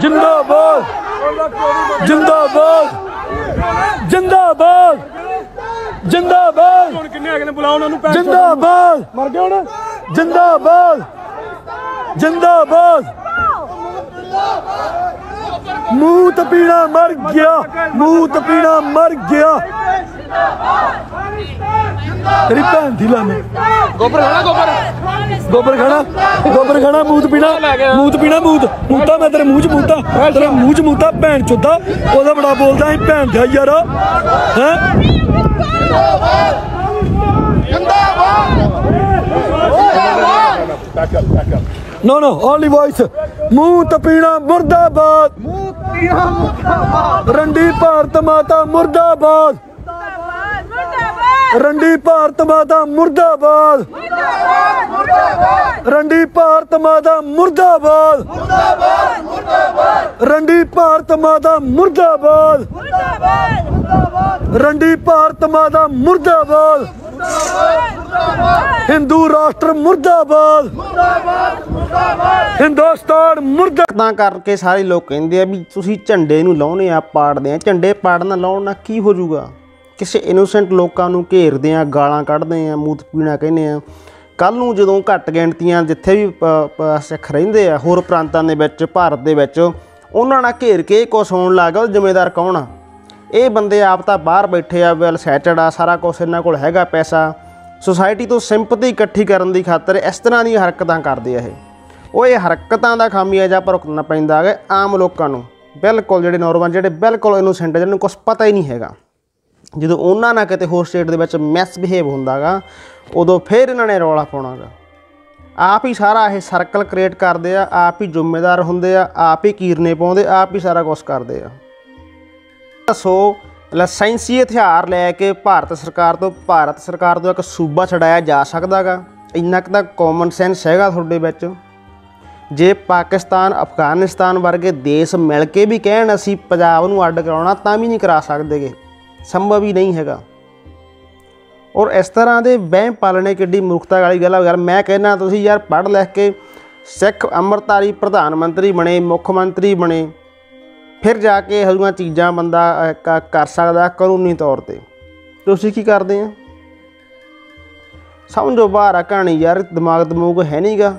ਜਿੰਦਾਬਾਦ। ਜਿੰਦਾਬਾਦ। ਜਿੰਦਾਬਾਦ। ਜਿੰਦਾਬਾਦ। ਹੁਣ ਕਿੰਨੇ ਨੇ ਬੁਲਾਓ ਉਹਨਾਂ ਨੂੰ। ਜਿੰਦਾਬਾਦ। ਮਰ ਗਏ ਹੁਣ? ਜਿੰਦਾਬਾਦ। ਜਿੰਦਾਬਾਦ। ਮੂੰਹ ਤਪੀਣਾ ਮਰ ਗਿਆ। ਮੂੰਹ ਤਪੀਣਾ ਮਰ ਗਿਆ। ਤੇਰੀ ਭੈਣ ਦੀ ਲਾਨੇ ਗੋਬਰ ਖਾਣਾ ਗੋਬਰ। ਗੋਬਰ ਖਾਣਾ ਗੋਬਰ ਖਾਣਾ ਮੂਤ ਪੀਣਾ ਮੂਤ ਪੀਣਾ ਮੂਤ ਮੂਤਾ ਮੈਂ ਤੇਰੇ ਮੂੰਹ ਚ ਮੂਤਾ ਤੇਰੇ ਮੂੰਹ ਚ ਮੂਤਾ ਭੈਣ ਚੋਦਾ। ਉਹਦਾ ਬੜਾ ਬੋਲਦਾ ਸੀ, ਭੈਣ ਦਾ ਯਾਰ। ਹੈ? ਨੋ ਨੋ ਓਨਲੀ ਵੌਇਸ ਮੂੰਹ ਤਪੀਣਾ ਮੁਰਦਾਬਾਦ। ਮੂੰਹ ਤਪੀਣਾ ਮੁਰਦਾਬਾਦ ਰੰਡੀ ਭਾਰਤ ਮਾਤਾ ਮੁਰਦਾਬਾਦ। ਰੰਡੀ ਭਾਰਤ ਮਾਤਾ ਮੁਰਦਾਬਾਦ। ਰੰਡੀ ਭਾਰਤ ਮਾਤਾ ਮੁਰਦਾਬਾਦ। ਰੰਡੀ ਭਾਰਤ ਮਾਤਾ ਮੁਰਦਾਬਾਦ। ਰੰਡੀ ਭਾਰਤ ਮਾਤਾ ਮੁਰਦਾਬਾਦ। ਹਿੰਦੂ ਰਾਸ਼ਟਰ ਮੁਰਦਾਬਾਦ। ਹਿੰਦੁਸਤਾਨ ਮੁਰਦਾ ਤਾਂ ਕਰਕੇ ਸਾਰੇ ਲੋਕ ਕਹਿੰਦੇ ਆ ਵੀ ਤੁਸੀਂ ਝੰਡੇ ਨੂੰ ਲਾਉਣੇ ਆ ਪਾੜਦੇ ਆ। ਝੰਡੇ ਪਾੜਨ ਲਾਉਣ ਨਾਲ ਕੀ ਹੋ ਜਾਊਗਾ? ਕਿਸੇ ਇਨੋਸੈਂਟ ਲੋਕਾਂ ਨੂੰ ਘੇਰਦੇ ਆ, ਗਾਲਾਂ ਕੱਢਦੇ ਆ, ਮੂਤ ਪੀਣਾ ਕਹਿੰਦੇ ਆ। ਕੱਲ ਨੂੰ ਜਦੋਂ ਘੱਟ ਗਿਣਤੀਆਂ ਜਿੱਥੇ ਵੀ ਪ- ਸਿੱਖ ਰਹਿੰਦੇ ਆ, ਹੋਰ ਪ੍ਰਾਂਤਾਂ ਦੇ ਵਿੱਚ, ਭਾਰਤ ਦੇ ਵਿੱਚ, ਉਹਨਾਂ ਨਾਲ ਘੇਰ ਕੇ ਕੁਛ ਹੋਣ ਲੱਗਾ ਉਹ ਜ਼ਿੰਮੇਦਾਰ ਕੌਣ ਆ? ਇਹ ਬੰਦੇ ਆਪ ਤਾਂ ਬਾਹਰ ਬੈਠੇ ਆ ਵੈਲ ਸੈਟਡ ਆ, ਸਾਰਾ ਕੁਛ ਇਹਨਾਂ ਕੋਲ ਹੈਗਾ ਪੈਸਾ। ਸੁਸਾਇਟੀ ਤੋਂ ਸਿੰਪਥੀ ਇਕੱਠੀ ਕਰਨ ਦੀ ਖਾਤਰ ਇਸ ਤਰ੍ਹਾਂ ਦੀਆਂ ਹਰਕਤਾਂ ਕਰਦੇ ਆ ਇਹ। ਉਹ ਇਹ ਹਰਕਤਾਂ ਦਾ ਖਾਮਿਆਜਾ ਭੁਗਤਣਾ ਪੈਂਦਾ ਹੈ ਆਮ ਲੋਕਾਂ ਨੂੰ। ਬਿਲਕੁਲ ਜਿਹੜੇ ਨੌਰਮਲ ਜਿਹੜੇ ਬਿਲਕੁਲ ਇਨੋਸੈਂਟ ਜਿਹਨਾਂ ਨੂੰ ਕੁਝ ਪਤਾ ਹੀ ਨਹੀਂ ਹੈਗਾ। ਜਦੋਂ ਉਹਨਾਂ ਨਾਲ ਕਿਤੇ ਹੋਰ ਸਟੇਟ ਦੇ ਵਿੱਚ ਮਿਸ ਬਿਹੇਵ ਹੁੰਦਾਗਾ, ਉਦੋਂ ਫਿਰ ਇਹਨਾਂ ਨੇ ਰੌਲਾ ਪਾਉਣਾਗਾ। ਆਪ ਹੀ ਸਾਰਾ ਇਹ ਸਰਕਲ ਕ੍ਰੀਏਟ ਕਰਦੇ ਆ, ਆਪ ਹੀ ਜ਼ਿੰਮੇਦਾਰ ਹੁੰਦੇ ਆ, ਆਪ ਹੀ ਕੀਰਨੇ ਪਾਉਂਦੇ, ਆਪ ਹੀ ਸਾਰਾ ਕੁਝ ਕਰਦੇ ਆ। ਸੋ ਲਾਇਸੈਂਸੀ ਹਥਿਆਰ ਲੈ ਕੇ ਭਾਰਤ ਸਰਕਾਰ ਤੋਂ, ਭਾਰਤ ਸਰਕਾਰ ਤੋਂ ਇੱਕ ਸੂਬਾ ਛਡਾਇਆ ਜਾ ਸਕਦਾਗਾ? ਇੰਨਾ ਕੁ ਤਾਂ ਕਾਮਨ ਸੈਂਸ ਹੈਗਾ ਤੁਹਾਡੇ ਵਿੱਚ। ਜੇ ਪਾਕਿਸਤਾਨ, ਅਫਗਾਨਿਸਤਾਨ ਵਰਗੇ ਦੇਸ਼ ਮਿਲ ਕੇ ਵੀ ਕਹਿਣ ਅਸੀਂ ਪੰਜਾਬ ਨੂੰ ਅੱਡ ਕਰਾਉਣਾ, ਤਾਂ ਵੀ ਨਹੀਂ ਕਰਾ ਸਕਦੇਗੇ। ਸੰਭਵ ਹੀ ਨਹੀਂ ਹੈਗਾ। ਔਰ ਇਸ ਤਰ੍ਹਾਂ ਦੇ ਵਹਿਮ ਪਾਲਣੇ ਕਿੱਡੀ ਮੂਰਖਤਾ ਵਾਲੀ ਗੱਲ ਆ। ਯਾਰ ਮੈਂ ਕਹਿੰਦਾ ਤੁਸੀਂ ਯਾਰ ਪੜ੍ਹ ਲਿਖ ਕੇ ਸਿੱਖ ਅੰਮ੍ਰਿਤਧਾਰੀ ਪ੍ਰਧਾਨ ਮੰਤਰੀ ਬਣੇ, ਮੁੱਖ ਮੰਤਰੀ ਬਣੇ, ਫਿਰ ਜਾ ਕੇ ਇਹੋ ਜਿਹੀਆਂ ਚੀਜ਼ਾਂ ਬੰਦਾ ਕਰ ਸਕਦਾ ਕਾਨੂੰਨੀ ਤੌਰ ਤੇ। ਤੁਸੀਂ ਕੀ ਕਰਦੇ ਆ? ਸਮਝੋ ਬਾਹਰ ਆ ਕਹਾਣੀ, ਯਾਰ ਦਿਮਾਗ ਦਮੂਗ ਹੈ ਨਹੀਂਗਾ